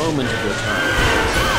moment of your time.